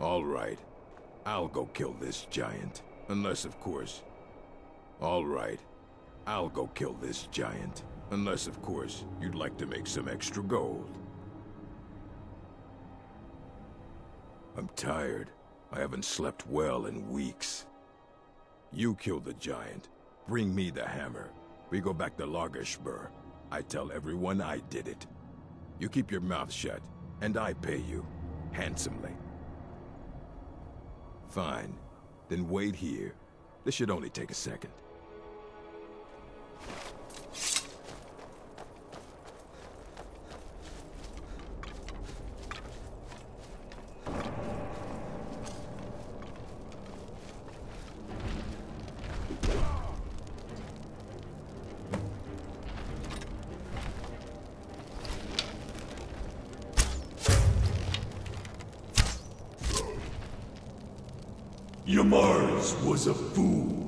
All right. I'll go kill this giant. Unless, of course... All right. I'll go kill this giant. Unless, of course, you'd like to make some extra gold. I'm tired. I haven't slept well in weeks. You kill the giant. Bring me the hammer. We go back to Largashbur. I tell everyone I did it. You keep your mouth shut, and I pay you. Handsomely. Fine. Then wait here. This should only take a second. Yamarz was a fool.